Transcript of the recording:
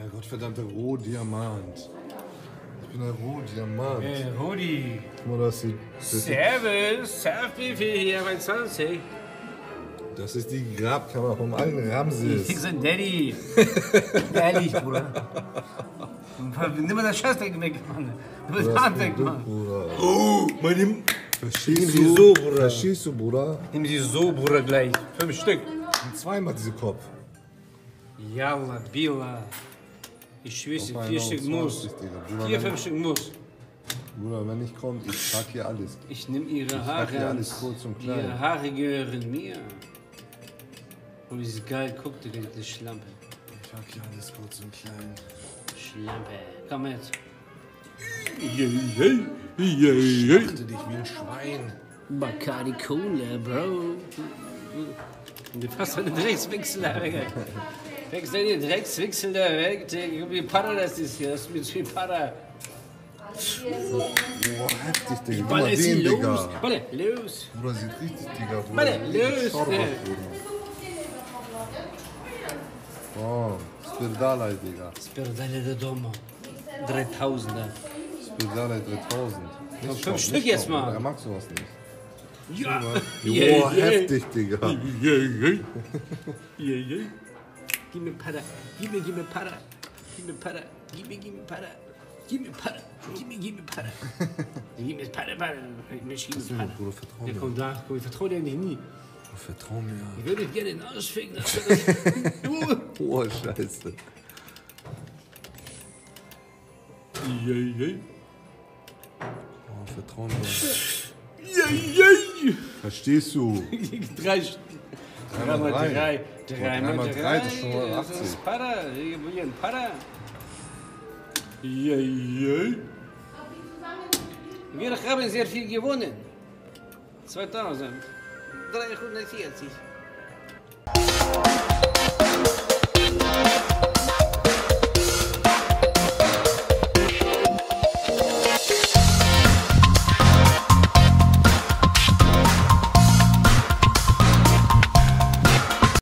Äh, Gottverdammter Rohdiamant. Ich bin ein Rohdiamant. Hey, Rudi. Guck mal, das, sieht, das, ist, Servus, Surfbefehl hier bei 20. das ist die Grabkammer vom alten Ich Ramses. bin Daddy. Ehrlich, Bruder. Nimm mal das Scheißdreck weg, Mann. Nimm das Hand weg, Mann. Bruder. Oh, meine... Verstehst du? so, Bruder. Verstehst du, Bruder? Nimm die so, Bruder, gleich. Fünf Stück. Und zweimal diese Kopf. Yalla, Bila. Ich schwöre, vier Stück auf Muss. 20, Digga. Bruder, Vier, fünf Stück Muss. Bruder, wenn ich komme, ich trag hier alles. Ich nehme ihre pack Haare hier alles kurz und klein. Ihre Haare gehören mir. Und wie sie geil guckt, die diese Schlampe. Ich trag hier alles kurz und klein. Schlampe. Komm jetzt. Achte dich wie ein Schwein. Bacardi Cola, Bro. Du hast deine Dreckswechsel da weg. Wechsel den Dreckswechsel da weg. Wie Para das ist hier. Das ist wie Para. Boah, heftig, Digga. Guck mal den? Digga. Warte, los. Bruder, sieht richtig, Digga. Warte, los, Schau doch mal, Bruder. Oh, Spirdalai, Digga. Spirdale de Domo. 3000er. Spirdalai 3000. Nicht fünf Stück jetzt mal. Er mag sowas nicht. Ja. Boah, heftig, Digga. Yeah, yeah. Yeah, yeah. Give me para. Give me, give me para. Give me para. Give me, give me para. Give me para. Give me, give me para. Give me para, para. Mens, give me para. Det komt daar. Kom je vertrouwen denk ik niet. Ich vertraue mir. Ich würde gerne den Arsch ficken. Boah, scheiße. Yay, yay. Oh, vertrauen mir. Yay, yay. Verstehst du? Drei Stunden. 3 mal 3. 3 mal 3 ist schon mal 18. Das ist Para. Ein Para. Jajaj. Wir haben sehr viel gewonnen. 2340.